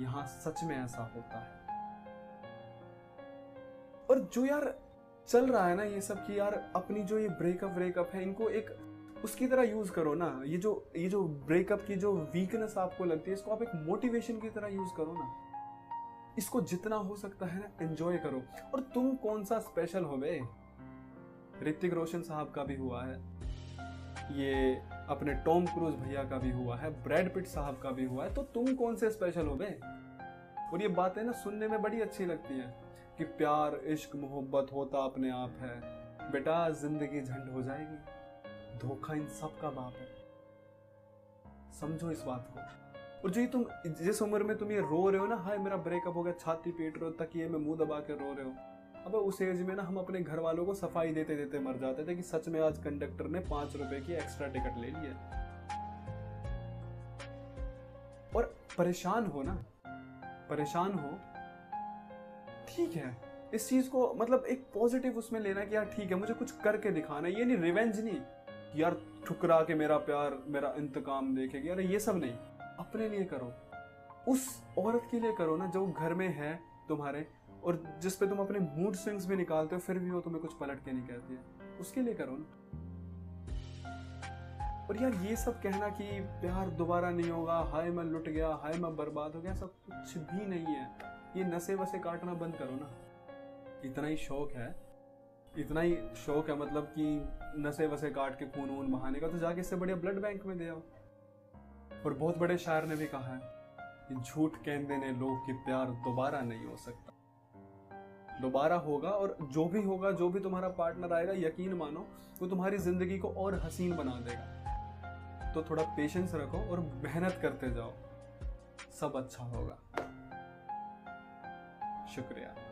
यहाँ सच में ऐसा होता है। और जो यार चल रहा है ना ये सब कि यार अपनी जो ये ब्रेकअप ब्रेकअप है, इनको एक उसकी तरह यूज़ करो ना। ये जो ये जो ब्रेकअप की जो वीकनेस आपको लगती है, इसको आप एक मोटिवेशन की तरह यूज़ करो ना। इसको जितना हो सकता है ना एंजॉय करो। और तुम कौन सा स्पेशल हो बे? ऋतिक रोशन साहब का भी हुआ है। ये अपने टॉम क्रूज भैया का भी हुआ है, ब्रैड पिट साहब का भी हुआ है तो तुम कौन से स्पेशल हो बे? और ये बातें ना सुनने में बड़ी अच्छी लगती है कि प्यार, इश्क, मोहब्बत, होता अपने आप है। बेटा, ज़िंदगी झंड हो जाएगी। धोखा इन सब का बाप है। समझो इस बात को। और जो ये तुम, जिस उम्र में तुम ये रो रहे हो ना, हाय मेरा ब्रेकअप हो गया, छाती पीट रहे हो, तकिए में मुँह दबा के रो रहे हो अब उस एज में ना हम अपने घर वालों को सफ़ाई देते देते मर जाते थे कि सच में आज कंडक्टर ने पाँच रुपए की एक्स्ट्रा टिकट ले लिया और परेशान हो ना, परेशान हो, ठीक है, इस चीज़ को मतलब एक पॉजिटिव उसमें लेना कि यार ठीक है, मुझे कुछ करके दिखाना ये नहीं रिवेंज नहीं, कि यार ठुकरा के मेरा प्यार, मेरा इंतकाम देखेगी अरे ये सब नहीं, अपने लिए करो, उस औरत के लिए करो ना, जो घर में है तुम्हारे और जिस पे तुम अपने मूड स्विंग्स भी निकालते हो, फिर भी वो तुम्हें कुछ पलट के नहीं कहती है। उसके लिए करो ना। और यार, ये सब कहना कि प्यार दोबारा नहीं होगा, हाय मैं लुट गया, हाय मैं बर्बाद हो गया सब कुछ भी नहीं है। ये नशे वसे काटना बंद करो ना। इतना ही शौक है। इतना ही शौक है मतलब कि नशे वसे काट के खून वून बहाने का तो जाके इससे बढ़िया ब्लड बैंक में दे आओ। और बहुत बड़े शायर ने भी कहा है कि झूठ कहते ने लोग कि प्यार दोबारा नहीं हो सकता। दोबारा होगा और जो भी होगा, जो भी तुम्हारा पार्टनर आएगा, यकीन मानो, वो तुम्हारी ज़िंदगी को और हसीन बना देगा। तो थोड़ा पेशेंस रखो और मेहनत करते जाओ। सब अच्छा होगा। शुक्रिया।